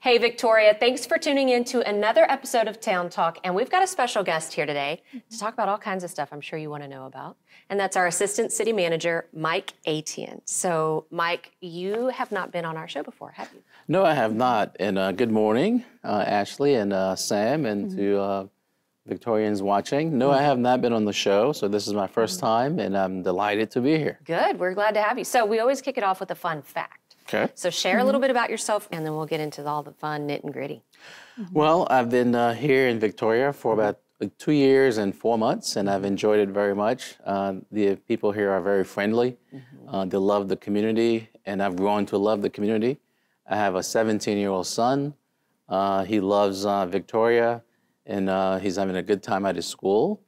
Hey, Victoria, thanks for tuning in to another episode of Town Talk. And we've got a special guest here today to talk about all kinds of stuff I'm sure you want to know about. And that's our Assistant City Manager, Mike Etienne. So, Mike, you have not been on our show before, have you? No, I have not. And uh, good morning, uh, Ashley and uh, Sam, and Mm-hmm. to uh, Victorians watching. No, I have not been on the show, so this is my first Mm-hmm. time, and I'm delighted to be here. Good. We're glad to have you. So, we always kick it off with a fun fact. Okay. So, share a little bit about yourself, and then we'll get into all the fun nit and gritty. Well, I've been uh, here in Victoria for about two years and four months, and I've enjoyed it very much. Uh, the people here are very friendly. Uh, they love the community, and I've grown to love the community. I have a 17 year old son. Uh, he loves uh, Victoria, and uh, he's having a good time at his school.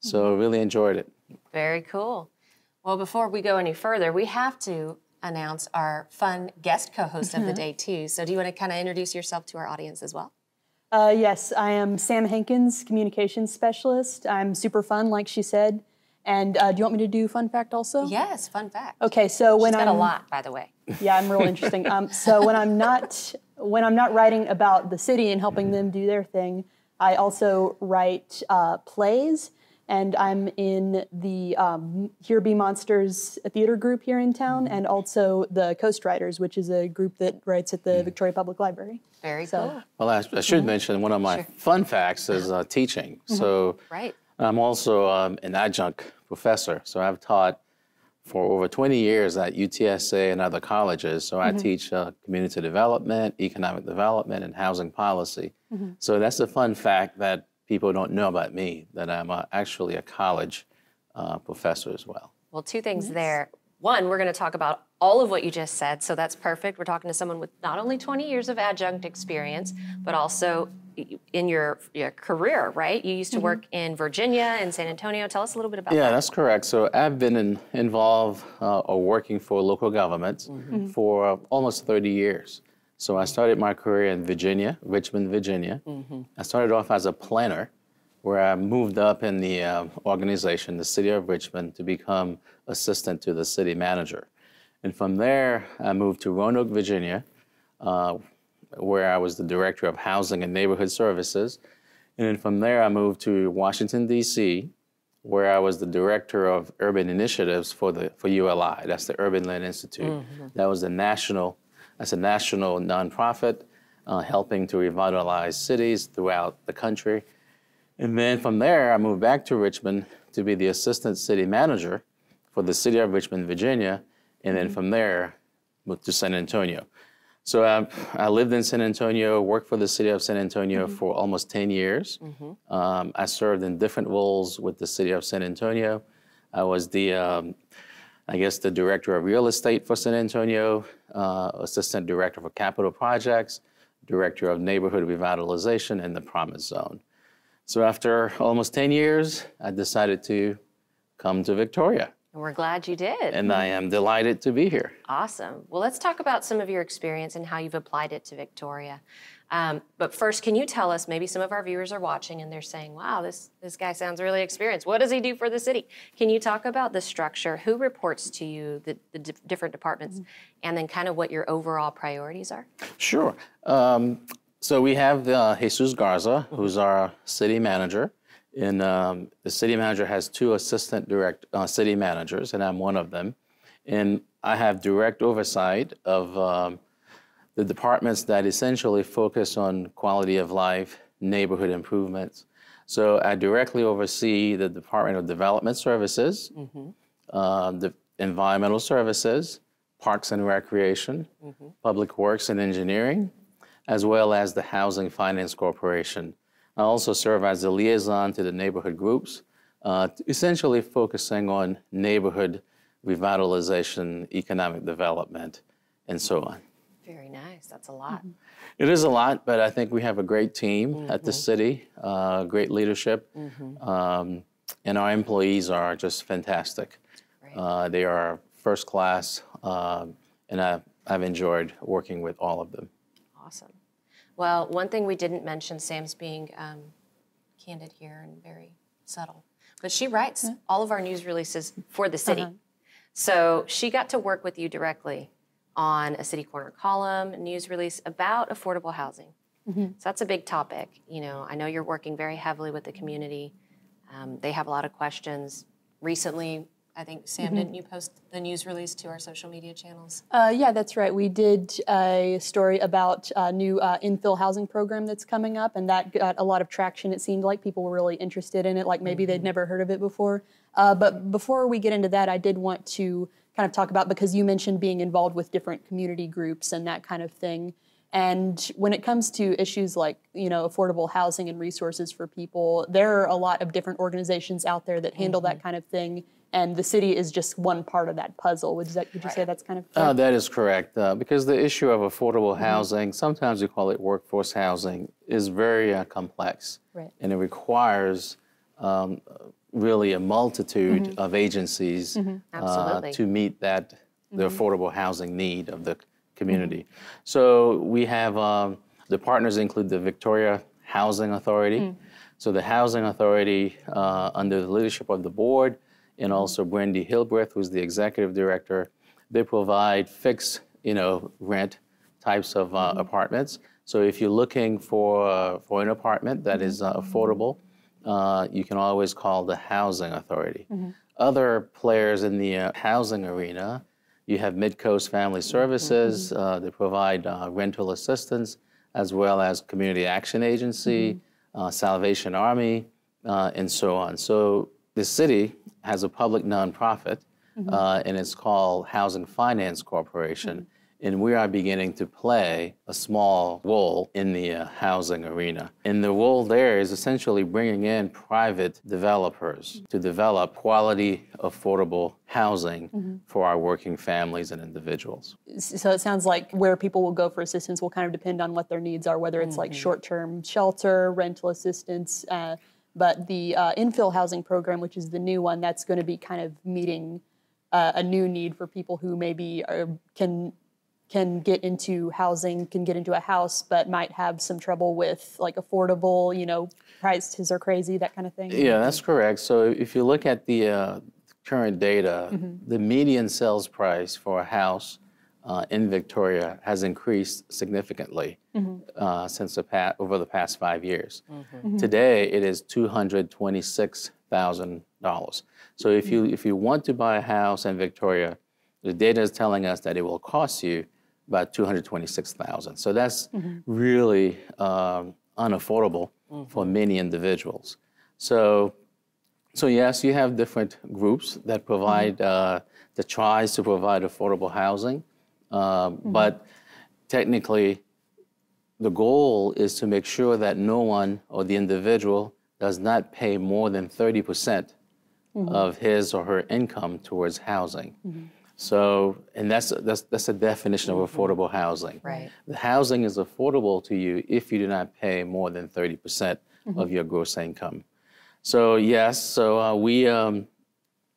So, really enjoyed it. Very cool. Well, before we go any further, we have to announce our fun guest co host of the day, too. So, do you want to kind of introduce yourself to our audience as well? Uh, yes, I am Sam Hankins, communications specialist. I'm super fun, like she said. And uh, do you want me to do fun fact also? Yes, fun fact. Okay, so when She's I'm got a lot, by the way. yeah, I'm real interesting. Um, so when I'm not when I'm not writing about the city and helping them do their thing, I also write uh, plays, and I'm in the um, Here Be Monsters theater group here in town, and also the Coast Writers, which is a group that writes at the Victoria Public Library. Very So- cool. Well, I, I should mention one of my Sure. fun facts is uh, teaching. So, Right. I'm also um, an adjunct professor, so I've taught for over 20 years at UTSA and other colleges. So I teach uh, community development, economic development, and housing policy. So that's a fun fact that people don't know about me, that I'm uh, actually a college uh, professor as well. Well, two things there. One, we're going to talk about all of what you just said, so that's perfect. We're talking to someone with not only 20 years of adjunct experience, but also in your, your career, right? You used to work in Virginia and San Antonio. Tell us a little bit about Yeah, that. that's correct. So I've been in, involved uh, or working for local governments for uh, almost 30 years. So I started my career in Virginia, Richmond, Virginia. I started off as a planner, where I moved up in the uh, organization, the city of Richmond, to become assistant to the city manager. And from there, I moved to Roanoke, Virginia, uh, where I was the director of housing and neighborhood services. And then from there, I moved to Washington, D.C., where I was the director of urban initiatives for the for ULI. That's the Urban Land Institute. That was the national. That's a national nonprofit uh, helping to revitalize cities throughout the country. And then from there, I moved back to Richmond to be the assistant city manager for the city of Richmond, Virginia. And then from there, moved to San Antonio. So I, I lived in San Antonio, worked for the city of San Antonio for almost 10 years. Um, I served in different roles with the city of San Antonio. I was the, um, I guess, the director of real estate for San Antonio, uh, assistant director for capital projects, director of neighborhood revitalization in the Promise Zone. So after almost 10 years, I decided to come to Victoria, And we're glad you did. and I am delighted to be here. Awesome. Well, let's talk about some of your experience and how you've applied it to Victoria. Um, but first, can you tell us? Maybe some of our viewers are watching and they're saying, "Wow, this this guy sounds really experienced. What does he do for the city?" Can you talk about the structure? Who reports to you? The, the di- different departments, and then kind of what your overall priorities are. Sure. Um, so we have uh, Jesus Garza, who's our city manager. And um, the city manager has two assistant direct uh, city managers, and I'm one of them. And I have direct oversight of um, the departments that essentially focus on quality of life, neighborhood improvements. So I directly oversee the Department of Development Services, uh, the Environmental Services, Parks and Recreation, Public Works and Engineering, as well as the Housing Finance Corporation. I also serve as a liaison to the neighborhood groups, uh, essentially focusing on neighborhood revitalization, economic development, and so on. Very nice. That's a lot. It is a lot, but I think we have a great team at the city, uh, great leadership, um, and our employees are just fantastic. Great. Uh, they are first class, um, and I, I've enjoyed working with all of them. Awesome. Well, one thing we didn't mention, Sam's being um, candid here and very subtle. But she writes all of our news releases for the city. So she got to work with you directly on a City Corner column, news release about affordable housing. So that's a big topic. You know, I know you're working very heavily with the community. Um, they have a lot of questions. Recently, I think Sam, didn't you post the news release to our social media channels? Uh, yeah, that's right. We did a story about a new uh, infill housing program that's coming up, and that got a lot of traction. It seemed like people were really interested in it, like maybe they'd never heard of it before. Uh, but before we get into that, I did want to kind of talk about because you mentioned being involved with different community groups and that kind of thing. And when it comes to issues like you know affordable housing and resources for people, there are a lot of different organizations out there that handle that kind of thing. And the city is just one part of that puzzle. Would, that, would you say that's kind of Uh, that is correct. Uh, because the issue of affordable housing, sometimes we call it workforce housing, is very uh, complex. Right. And it requires um, really a multitude of agencies uh, Absolutely. to meet that the affordable housing need of the community. So we have um, the partners include the Victoria Housing Authority. So the Housing Authority, uh, under the leadership of the board, and also Brandy Hilbreth, who's the executive director, they provide fixed, you know, rent types of uh, apartments. So if you're looking for uh, for an apartment that is uh, affordable, uh, you can always call the housing authority. Other players in the uh, housing arena, you have Midcoast Family Services. Uh, they provide uh, rental assistance, as well as Community Action Agency, uh, Salvation Army, uh, and so on. So the city has a public nonprofit, uh, and it's called Housing Finance Corporation. And we are beginning to play a small role in the uh, housing arena. And the role there is essentially bringing in private developers to develop quality, affordable housing for our working families and individuals. So it sounds like where people will go for assistance will kind of depend on what their needs are, whether it's like short-term shelter, rental assistance. Uh, but the uh, infill housing program, which is the new one, that's going to be kind of meeting uh, a new need for people who maybe are, can can get into housing, can get into a house, but might have some trouble with like affordable, you know, prices are crazy, that kind of thing. Yeah, that's correct. So if you look at the uh, current data, the median sales price for a house uh, in Victoria has increased significantly uh, since the past, over the past five years. Today, it is two hundred twenty-six thousand dollars. So if you if you want to buy a house in Victoria, the data is telling us that it will cost you about two hundred twenty-six thousand. So that's really um, unaffordable for many individuals. So so yes, you have different groups that provide uh, that tries to provide affordable housing, uh, but technically, the goal is to make sure that no one or the individual does not pay more than thirty percent of his or her income towards housing. So, and that's that's that's the definition of affordable housing. Right. The housing is affordable to you if you do not pay more than thirty percent of your gross income. So yes, so uh, we um,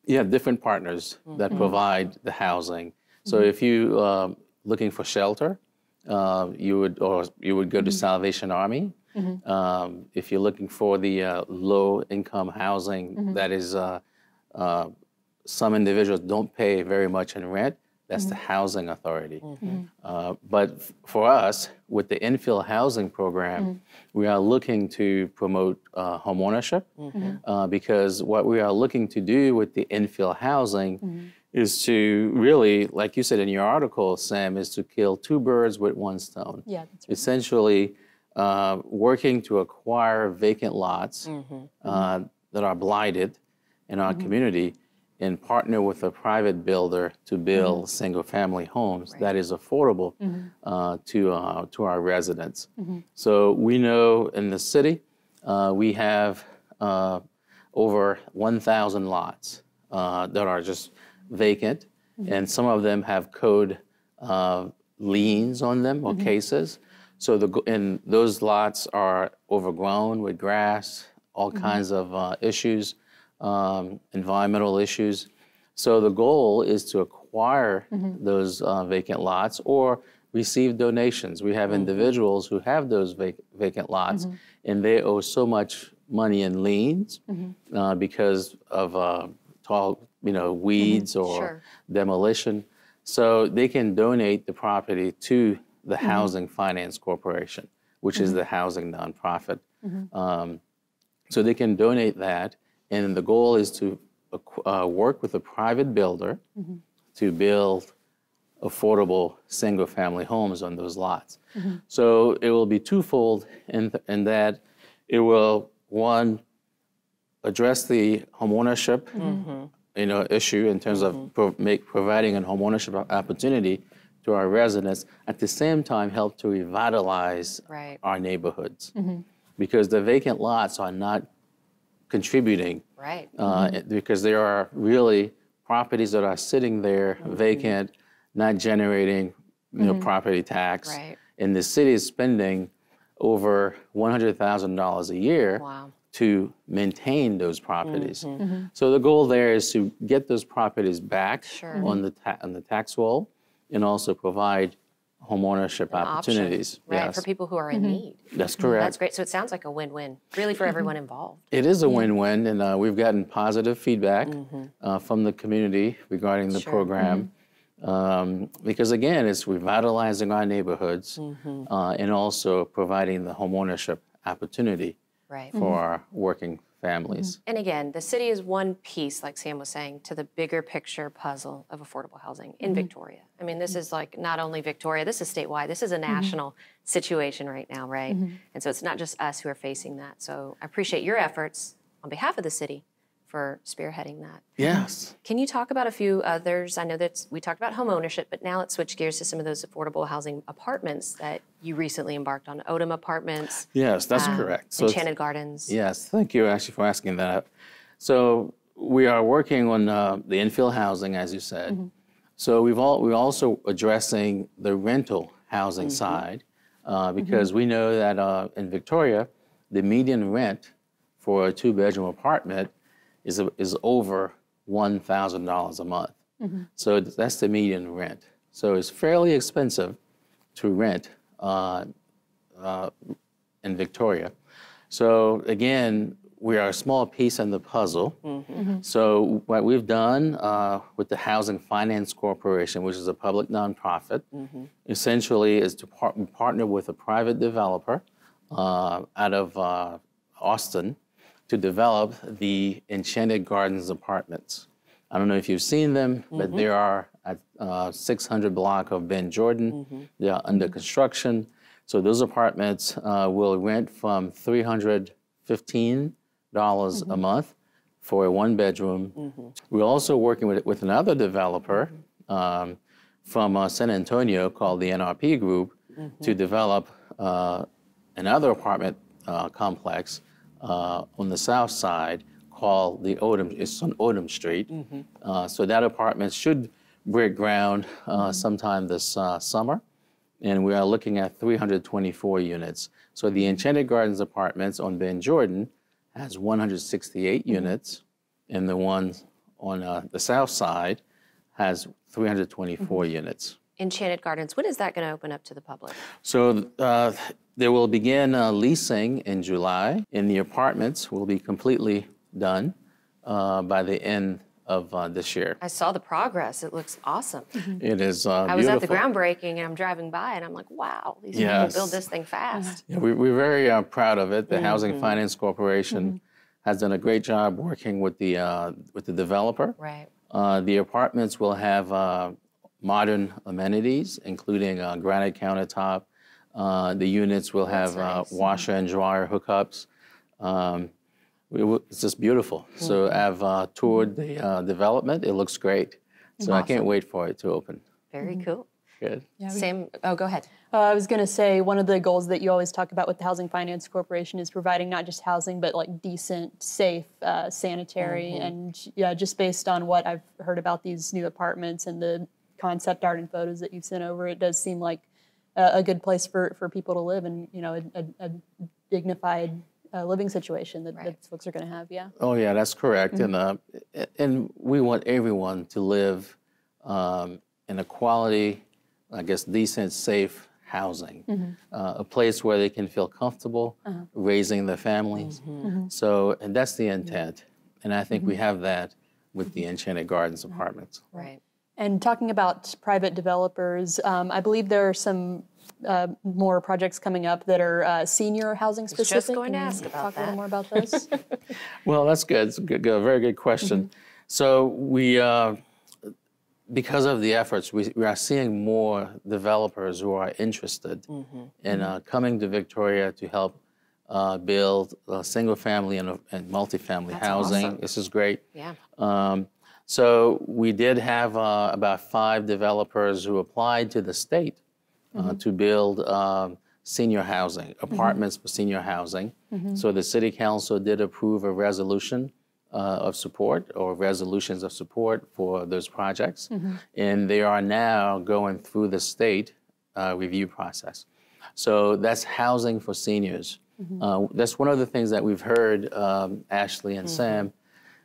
you have different partners that provide the housing. So if you um, looking for shelter, uh, you would or you would go to Salvation Army. Um, if you're looking for the uh, low income housing, that is uh, uh, some individuals don't pay very much in rent. That's the housing authority. Uh, but f- for us, with the infill housing program, we are looking to promote uh, homeownership uh, because what we are looking to do with the infill housing is to really, like you said in your article, Sam, is to kill two birds with one stone. Yeah, right. Essentially, uh, working to acquire vacant lots uh, that are blighted in our community and partner with a private builder to build single-family homes that is affordable uh, to uh, to our residents. So we know in the city uh, we have uh, over 1,000 lots uh, that are just vacant, and some of them have code uh, liens on them or cases. So the and those lots are overgrown with grass, all kinds of uh, issues, um, environmental issues. So the goal is to acquire those uh, vacant lots or receive donations. We have individuals who have those vac- vacant lots, and they owe so much money in liens uh, because of uh, tall, you know, mm-hmm. weeds or Sure. demolition. So they can donate the property to the mm-hmm. Housing Finance Corporation, which is mm-hmm. the housing nonprofit. Um, so they can donate that, and the goal is to uh, work with a private builder to build affordable single-family homes on those lots. So it will be twofold in, th- in that it will one address the homeownership you know issue in terms of mm-hmm. pro- make, providing an homeownership opportunity to our residents. At the same time, help to revitalize Right. our neighborhoods mm-hmm. because the vacant lots are not contributing Right. uh, mm-hmm. it- because there are really properties that are sitting there vacant, not generating you know, property tax. Right. And the city is spending over $100,000 a year Wow. To maintain those properties. Mm-hmm. Mm-hmm. So the goal there is to get those properties back Sure. Mm-hmm. on the ta- on the tax roll, and also provide homeownership Option, opportunities. Right. Yes, For people who are in need. that's correct. That's great. So it sounds like a win-win, really, for everyone involved. It is a win-win, and uh, we've gotten positive feedback uh, from the community regarding the Sure. program. Um, because again, it's revitalizing our neighborhoods uh, and also providing the homeownership opportunity Right. for our working families. Mm-hmm. And again, the city is one piece, like Sam was saying, to the bigger picture puzzle of affordable housing in mm-hmm. Victoria. I mean, this is like not only Victoria, this is statewide, this is a national situation right now, right? And so it's not just us who are facing that. So I appreciate your efforts on behalf of the city for spearheading that. Yes. Can you talk about a few others? I know that we talked about home ownership, but now let's switch gears to some of those affordable housing apartments that you recently embarked on. Odom Apartments, Yes, that's um, correct. So Enchanted Gardens. Yes, thank you actually for asking that. So we are working on uh, the infill housing, as you said. So we've all, we're also addressing the rental housing side uh, because we know that uh, in Victoria, the median rent for a two-bedroom apartment is, is over $1,000 a month. So that's the median rent. So it's fairly expensive to rent uh, uh, in Victoria. So again, we are a small piece in the puzzle. So what we've done uh, with the Housing Finance Corporation, which is a public nonprofit, essentially is to par- partner with a private developer uh, out of uh, Austin to develop the Enchanted Gardens apartments. I don't know if you've seen them, but there are at uh, 600 block of Ben Jordan. They are under construction. So those apartments uh, will rent from $315 a month for a one bedroom. We're also working with, with another developer um, from uh, San Antonio called the NRP Group to develop uh, another apartment uh, complex uh, on the south side called the Odom. It's on Odom Street. Uh, so that apartment should break ground uh, sometime this uh, summer and we are looking at 324 units. So the Enchanted Gardens Apartments on Ben Jordan has 168 units, and the one on uh, the south side has 324 units. Enchanted Gardens, when is that going to open up to the public? So uh, they will begin uh, leasing in July, and the apartments will be completely done uh, by the end of uh, this year. I saw the progress. It looks awesome. It is uh, I was at the groundbreaking and I'm driving by and I'm like, wow, these Yes. people build this thing fast. Yeah, we, we're very uh, proud of it. The Mm-hmm. Housing Finance Corporation has done a great job working with the uh, with the developer. Right. Uh, the apartments will have uh, modern amenities, including uh, granite countertop. Uh, the units will have uh, nice. washer and dryer hookups. Um, we it's just beautiful. So. I've uh, toured the uh, development. It looks great. So I can't wait for it to open. Very cool. Good. Same. oh, go ahead. Uh, I was going to say one of the goals that you always talk about with the Housing Finance Corporation is providing not just housing, but like decent, safe, uh, sanitary, and yeah, just based on what I've heard about these new apartments and the concept art and photos that you've sent over, it does seem like a, a good place for, for people to live and you know a, a, a dignified uh, living situation that, Right. that folks are going to have. Yeah. Oh yeah, that's correct. And uh, and we want everyone to live um, in a quality, I guess, decent, safe housing, uh, a place where they can feel comfortable raising their families. So, and that's the intent. And I think we have that with the Enchanted Gardens apartments. Right. And talking about private developers, um, I believe there are some uh, more projects coming up that are uh, senior housing specific. just going to Can you ask about talk a little more about those. Well, that's good. It's a good, good- very good question. So we, uh, because of the efforts, we, we are seeing more developers who are interested in uh, coming to Victoria to help uh, build uh, single-family and, and multifamily housing. awesome. This is great. Yeah. Um, so we did have uh, about five developers who applied to the state uh, to build um, senior housing, apartments for senior housing. So the city council did approve a resolution uh, of support or resolutions of support for those projects. And they are now going through the state uh, review process. So that's housing for seniors. Uh, that's one of the things that we've heard, um, Ashley and Sam,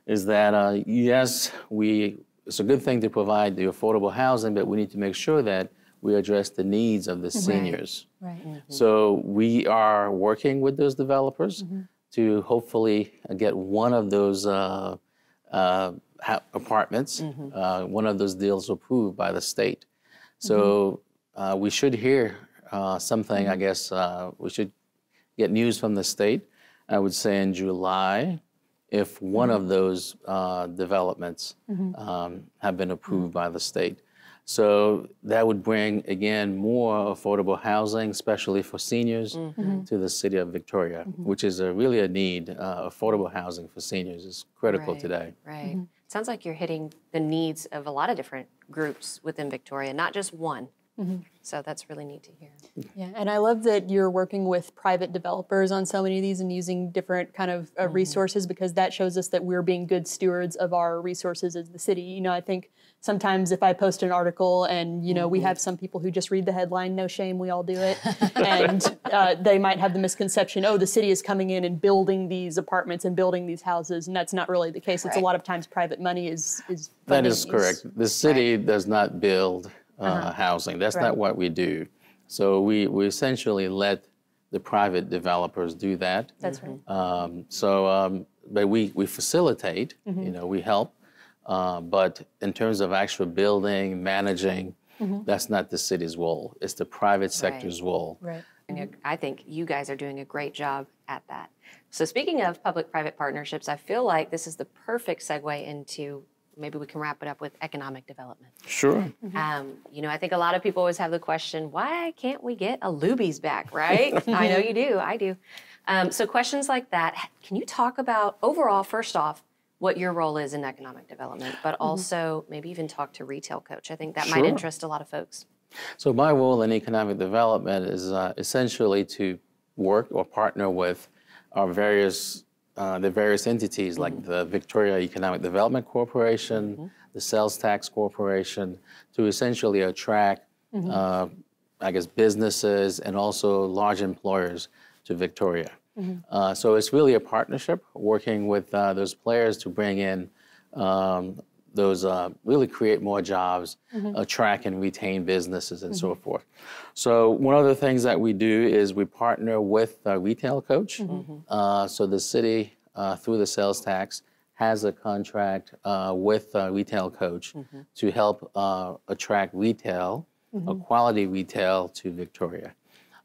is that uh, yes, we it's a good thing to provide the affordable housing, but we need to make sure that we address the needs of the seniors. right. So we are working with those developers to hopefully get one of those uh, uh, ha- apartments, uh, one of those deals approved by the state. So uh, we should hear uh, something. I guess uh, we should get news from the state. I would say in July, if one of those uh, developments um, have been approved by the state. So that would bring, again, more affordable housing, especially for seniors, to the city of Victoria, which is a, really a need. Uh, affordable housing for seniors is critical Right, today. Right. Sounds like you're hitting the needs of a lot of different groups within Victoria, not just one. So that's really neat to hear. Yeah, and I love that you're working with private developers on so many of these and using different kind of uh, resources because that shows us that we're being good stewards of our resources as the city. You know, I think sometimes if I post an article and you know we have some people who just read the headline, no shame, we all do it, and uh, they might have the misconception, oh, the city is coming in and building these apartments and building these houses, and that's not really the case. It's a lot of times private money is is That is funding these. correct. The city does not build uh, housing. That's Right. not what we do. So we, we essentially let the private developers do that. That's right. Um, so, um, but we, we facilitate, Mm-hmm. you know, we help. Uh, but in terms of actual building, managing, Mm-hmm. that's not the city's role. It's the private sector's role. Right. doing a- I think you guys are doing a great job at that. So, speaking of public private partnerships, I feel like this is the perfect segue into maybe we can wrap it up with economic development. Sure. Um, you know, I think a lot of people always have the question, why can't we get a Luby's back, right? I know you do, I do. Um, so, questions like that, can you talk about overall, first off, what your role is in economic development, but also maybe even talk to retail coach? I think that might interest a lot of folks. So my role in economic development is uh, essentially to work or partner with our various uh, the various entities like the Victoria Economic Development Corporation, the Sales Tax Corporation, to essentially attract, uh, I guess, businesses and also large employers to Victoria. Uh, so it's really a partnership working with uh, those players to bring in um, those uh, really create more jobs, attract and retain businesses, and so forth. So one of the things that we do is we partner with a retail coach. Uh, so the city, uh, through the sales tax, has a contract uh, with a retail coach to help uh, attract retail, a quality retail to Victoria.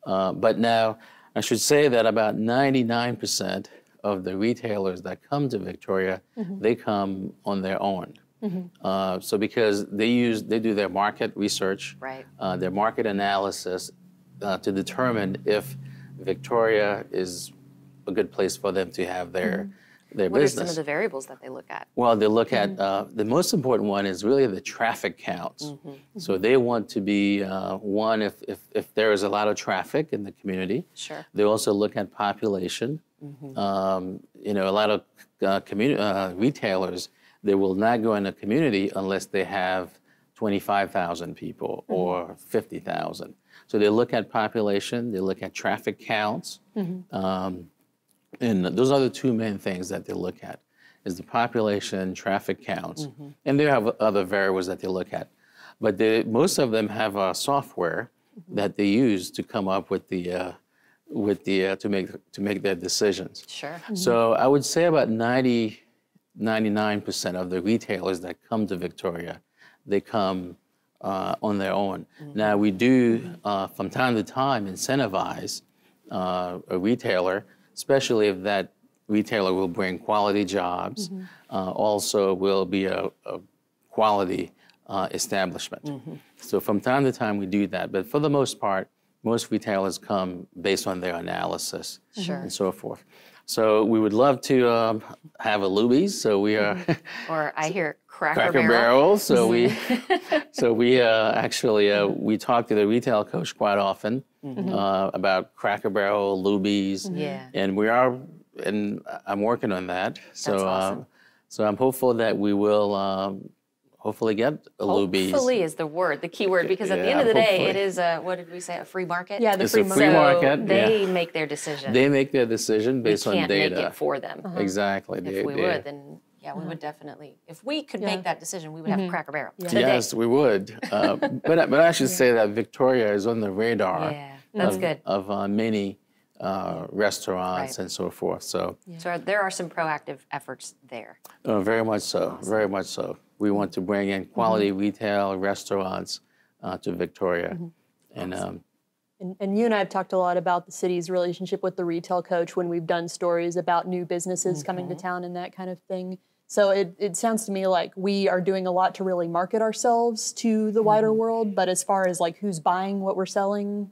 Uh, but now, I should say that about 99% of the retailers that come to Victoria, they come on their own. Uh, so because they use, they do their market research, Right. uh, their market analysis uh, to determine if Victoria is a good place for them to have their their What are business. some of the variables that they look at? Well, they look at uh, the most important one is really the traffic counts. So they want to be uh, one if, if if there is a lot of traffic in the community. Sure. They also look at population. Um, you know, a lot of uh, uh, retailers they will not go in a community unless they have 25,000 people or 50,000. So they look at population. They look at traffic counts. Um, and those are the two main things that they look at is the population, traffic counts, and they have other variables that they look at. But they, most of them have uh, software that they use to come up with the uh, with the uh, to make to make their decisions. Sure. So I would say about 90, 99% of the retailers that come to Victoria, they come uh, on their own. Now we do, uh, from time to time, incentivize uh, a retailer, especially if that retailer will bring quality jobs, uh, also will be a, a quality uh, establishment. So from time to time we do that, but for the most part, most retailers come based on their analysis Sure. and so forth. So we would love to um, have a Luby's. So we are Or I hear Cracker, Cracker Barrel. So we so we uh, actually uh, we talk to the retail coach quite often uh, about Cracker Barrel, Luby's, Yeah. and we are and I'm working on that. So That's awesome. uh, so I'm hopeful that we will um, hopefully get a Luby's. Hopefully is the word, the key word, because at the end of the day, it is a, what did we say, a free market? Yeah, the It's free a market. free so they yeah. make their decision. They make their decision based we on can't data. make it for them. Exactly. If They- we they- would, then yeah, we would definitely. If we could Yeah. make that decision, we would have a Cracker Barrel today. Yes, we would. Uh, but, I- but I should say that Victoria is on the radar Yeah, that's of, good. of uh, many uh, restaurants Right. and so forth. So So there are some proactive efforts there. uh, very much so, very much so. We want to bring in quality Mm-hmm. retail restaurants uh, to Victoria. And um, And, and you and I have talked a lot about the city's relationship with the retail coach when we've done stories about new businesses coming to town and that kind of thing. So it, it sounds to me like we are doing a lot to really market ourselves to the wider world. But as far as like who's buying what we're selling,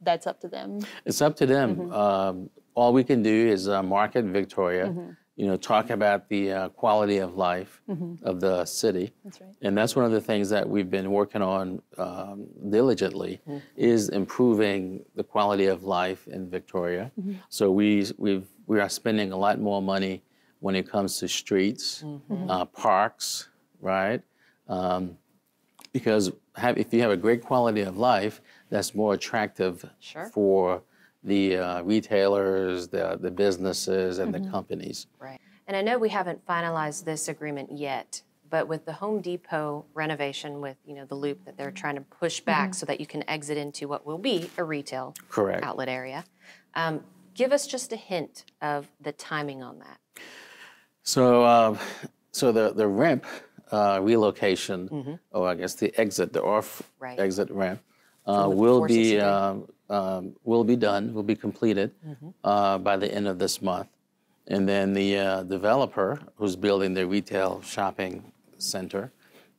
that's up to them. it's up to them. Mm-hmm. Um, all we can do is uh, market Victoria. You know, talk about the uh, quality of life Mm-hmm. of the city. That's right. And that's one of the things that we've been working on um, diligently Mm-hmm. is improving the quality of life in Victoria. Mm-hmm. So we we've, we are spending a lot more money when it comes to streets, Mm-hmm. uh, parks, right? Um, because have, if you have a great quality of life, that's more attractive Sure. for the uh, retailers, the, the businesses, and Mm-hmm. the companies. Right. And I know we haven't finalized this agreement yet, but with the Home Depot renovation with, you know, the loop that they're trying to push back so that you can exit into what will be a retail Correct. outlet area. Um, give us just a hint of the timing on that. So, uh, so the the ramp uh, relocation, or I guess the exit, the off Mm-hmm. Right. exit ramp, uh, will be Sixty um, um, will be done, will be completed Mm-hmm. uh, by the end of this month, and then the uh, developer who's building the retail shopping center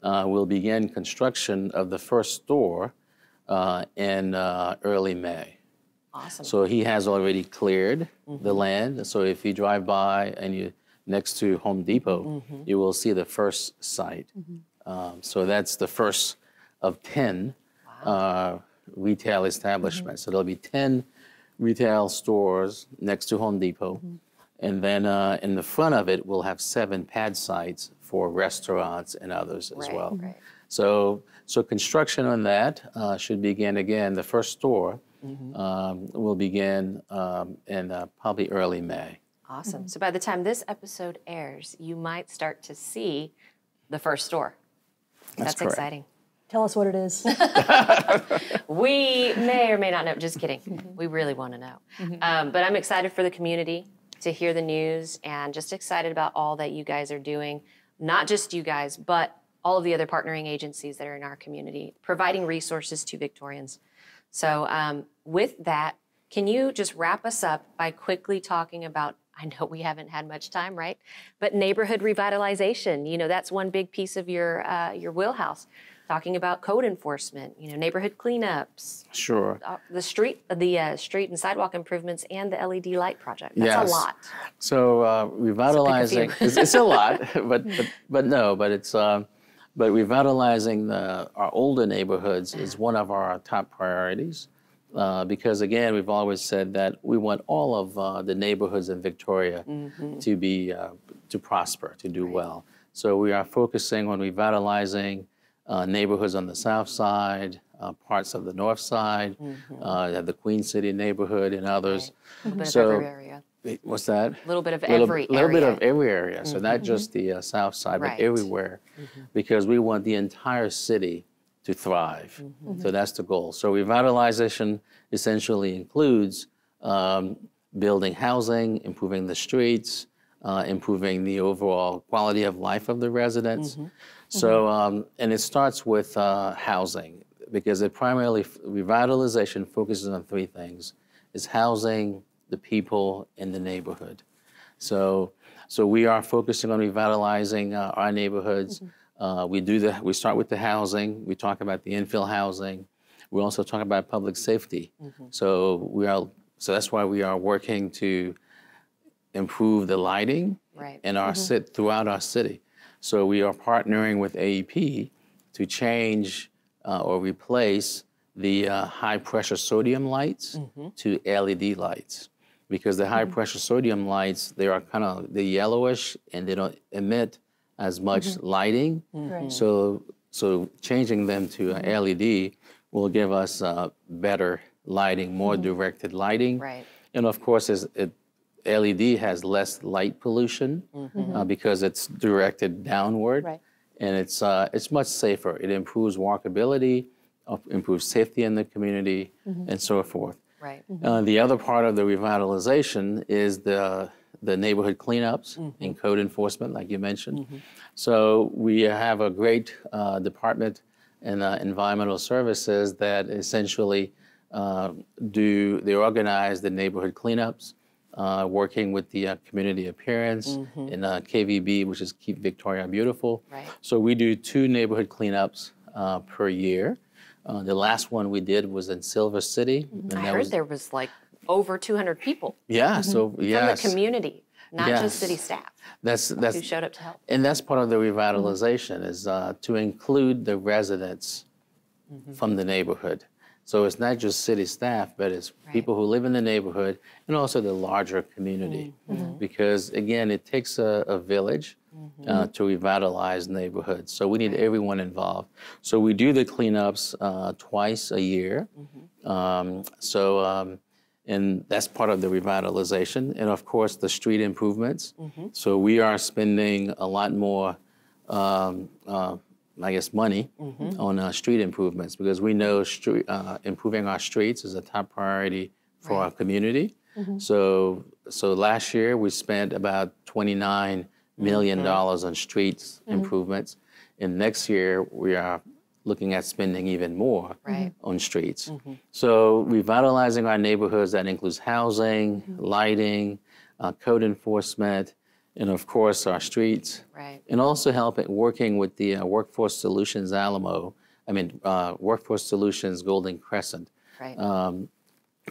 uh, will begin construction of the first store uh, in uh, early May. Awesome. So he has already cleared the land. So if you drive by and you next to Home Depot, you will see the first site. Um, so that's the first of 10 uh, retail establishments. So there'll be 10 retail stores next to Home Depot. And then uh, in the front of it, we'll have seven pad sites for restaurants and others as Right, well. right. So, so construction on that uh, should begin again. The first store um, will begin um, in uh, probably early May. Awesome. So by the time this episode airs, you might start to see the first store. That's, correct. exciting. Tell us what it is. We may or may not know. Just kidding. We really want to know. Um, but I'm excited for the community to hear the news and just excited about all that you guys are doing. Not just you guys, but all of the other partnering agencies that are in our community, providing resources to Victorians. So, um, with that, can you just wrap us up by quickly talking about? I know we haven't had much time, right? But neighborhood revitalization. You know, that's one big piece of your uh, your wheelhouse. Talking about code enforcement. You know, neighborhood cleanups, Sure. uh, the street, the uh, street and sidewalk improvements, and the LED light project. That's Yes. a lot. So uh, revitalizing, it's, it's a lot, but, but but no, but it's um, but revitalizing the, our older neighborhoods is one of our top priorities. Uh, because again, we've always said that we want all of uh, the neighborhoods in Victoria to be uh, to prosper, to do well. So we are focusing on revitalizing uh, neighborhoods on the south side, uh, parts of the north side, uh, the Queen City neighborhood, and others. A little bit So- of every area. What's that? A little bit of little, every little bit area. of every area. So not just the uh, south side, Right. but everywhere, because we want the entire city to thrive. So that's the goal. So revitalization essentially includes um, building housing, improving the streets, uh, improving the overall quality of life of the residents. So, um, and it starts with uh, housing because it primarily, revitalization focuses on three things. Is housing, the people, and the neighborhood. So, so we are focusing on revitalizing uh, our neighborhoods. Uh, we do the, we start with the housing. We talk about the infill housing. We also talk about public safety. So we are, so that's why we are working to improve the lighting Right. in our cit throughout our city. So we are partnering with AEP to change uh, or replace the uh, high pressure sodium lights to LED lights because the high pressure sodium lights they are kind of the yellowish and they don't emit as much lighting. Right. So so changing them to a LED will give us uh, better lighting, more directed lighting. Right. And of course, it, LED has less light pollution uh, because it's directed downward, Right. and it's uh, it's much safer. It improves walkability, uh, improves safety in the community, and so forth. Right. Uh, the other part of the revitalization is the the neighborhood cleanups and code enforcement, like you mentioned. So we have a great uh, department in uh, environmental services that essentially uh, do they organize the neighborhood cleanups, uh, working with the uh, community appearance in uh, KVB, which is Keep Victoria Beautiful. Right. So we do two neighborhood cleanups uh, per year. Uh, the last one we did was in Silver City. and I heard was- there was like over 200 people yeah, so from the community, not Yes. just city staff, that's that's who showed up to help. and that's part of the revitalization is uh, to include the residents from the neighborhood. So it's not just city staff, but it's people who live in the neighborhood and also the larger community. Because again, it takes a, a village uh, to revitalize neighborhoods. So we need everyone involved. So we do the cleanups uh, twice a year. Um, so, um, and that's part of the revitalization. And of course, the street improvements. So we are spending a lot more, um, uh, I guess, money on uh, street improvements because we know street, uh, improving our streets is a top priority for our community. So, so last year we spent about 29 million dollars on streets improvements, and next year we are looking at spending even more Right. on streets. So revitalizing our neighborhoods that includes housing, lighting, uh, code enforcement, and of course our streets. Right. And also help helping working with the uh, Workforce Solutions Alamo, I mean uh, Workforce Solutions Golden Crescent, Right.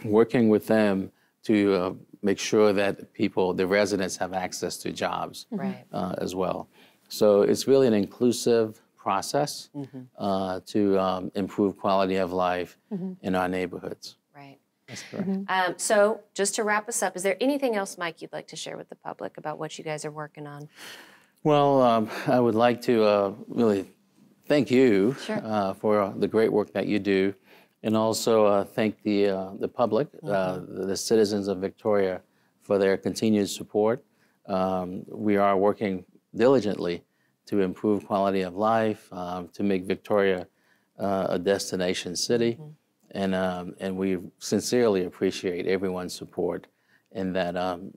working with them to uh, make sure that people, the residents, have access to jobs right. uh, as well. So it's really an inclusive process uh, to um, improve quality of life in our neighborhoods. Right. That's correct. Um, so, just to wrap us up, is there anything else, Mike, you'd like to share with the public about what you guys are working on? Well, um, I would like to uh, really thank you Sure. uh, for the great work that you do, and also uh, thank the uh, the public, uh, the, the citizens of Victoria, for their continued support. Um, we are working diligently to improve quality of life, um, to make Victoria uh, a destination city, and um, and we sincerely appreciate everyone's support, and that um,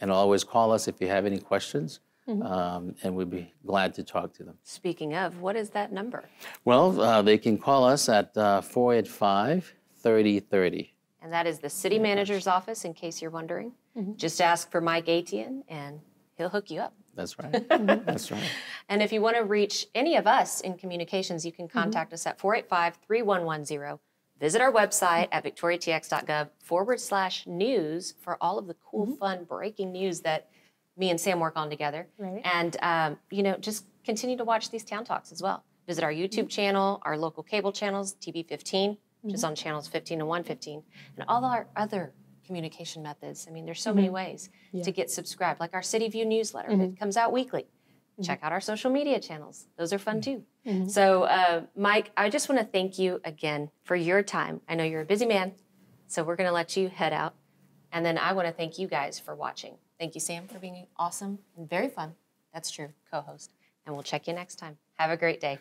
and always call us if you have any questions, um, and we'd be glad to talk to them. Speaking of, what is that number? Well, uh, they can call us at uh, 485 3030. And that is the city manager's office, in case you're wondering. Just ask for Mike Etienne, and he'll hook you up. That's right. That's right. And if you want to reach any of us in communications, you can contact us at 485 3110. Visit our website at mm-hmm. victoriatx.gov forward slash news for all of the cool, mm-hmm. fun breaking news that me and Sam work on together. Right. And, um, you know, just continue to watch these town talks as well. Visit our YouTube mm-hmm. channel, our local cable channels, TV 15, which is on channels 15 and 115, and all our other communication methods. I mean, there's so many ways to get subscribed, like our City View newsletter It comes out weekly check out our social media channels. Those are fun too. So, uh, Mike, I just want to thank you again for your time. I know you're a busy man, so we're going to let you head out. And then I want to thank you guys for watching. Thank you, Sam, for being awesome and very fun. That's true, co host. And we'll check you next time. Have a great day.